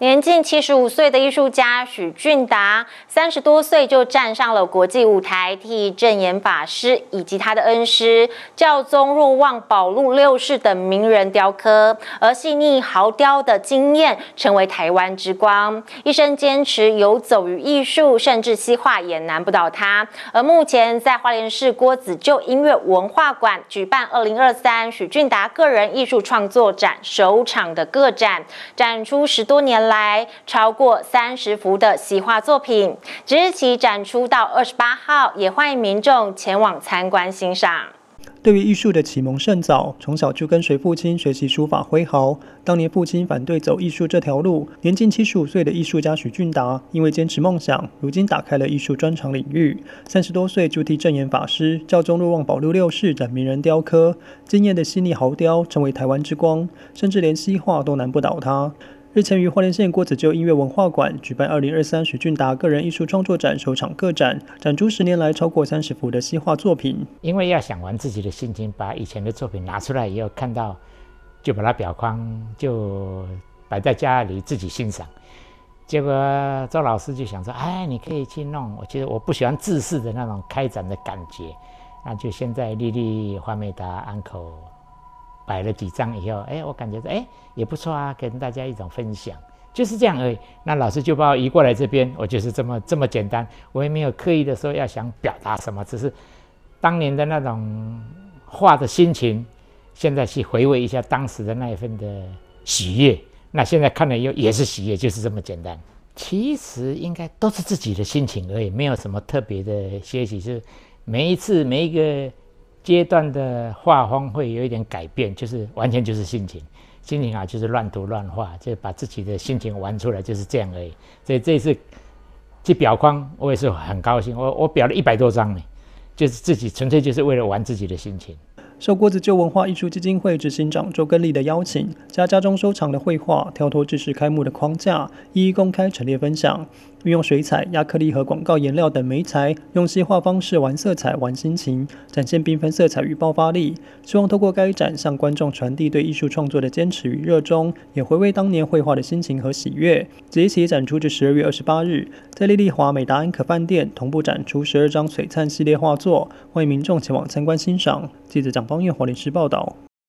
年近七十五岁的艺术家许俊达，三十多岁就站上了国际舞台，替正言法师以及他的恩师教宗若望保禄六世等名人雕刻，而细腻豪雕的经验成为台湾之光。一生坚持游走于艺术，甚至西画也难不倒他。而目前在花莲市郭子旧音乐文化馆举办二零二三许俊达个人艺术创作展首场的个展，展出十多年。来超过三十幅的西画作品，即日起展出到二十八号，也欢迎民众前往参观欣赏。对于艺术的启蒙甚早，从小就跟随父亲学习书法挥毫。当年父亲反对走艺术这条路，年近七十五岁的艺术家许俊达，因为坚持梦想，如今打开了艺术专长领域。三十多岁就替正言法师、教宗若望保六六世等名人雕刻，惊艳的细腻豪雕成为台湾之光，甚至连西画都难不倒他。日前于花莲县郭子旧音乐文化馆举办二零二三许俊达个人艺术创作展首场个展，展出十年来超过三十幅的西画作品。因为要想玩自己的心情，把以前的作品拿出来以后看到，就把它裱框，就摆在家里自己欣赏。结果周老师就想说：“哎，你可以去弄。”我觉得我不喜欢自式的那种开展的感觉，那就现在丽丽、花美达、安口。摆了几张以后，哎，我感觉哎也不错啊，跟大家一种分享，就是这样而已。那老师就把我移过来这边，我就是这么这么简单，我也没有刻意的说要想表达什么，只是当年的那种画的心情，现在去回味一下当时的那一份的喜悦。那现在看了又也是喜悦，就是这么简单。其实应该都是自己的心情而已，没有什么特别的学习，就是每一次每一个。阶段的画风会有一点改变，就是完全就是心情，心情啊就是乱涂乱画，就把自己的心情玩出来，就是这样而已。所以这次去裱框，我也是很高兴，我我裱了一百多张呢，就是自己纯粹就是为了玩自己的心情。受郭子旧文化艺术基金会执行长周根利的邀请，将家中收藏的绘画跳脱制式开幕的框架，一一公开陈列分享。运用水彩、亚克力和广告颜料等媒材，用西画方式玩色彩、玩心情，展现缤纷色彩与爆发力。希望透过该展向观众传递对艺术创作的坚持与热衷，也回味当年绘画的心情和喜悦。即日起展出至十二月二十八日，在丽丽华美达安可饭店同步展出十二张璀璨系列画作，欢迎民众前往参观欣赏。记者蒋邦彦华联市报道。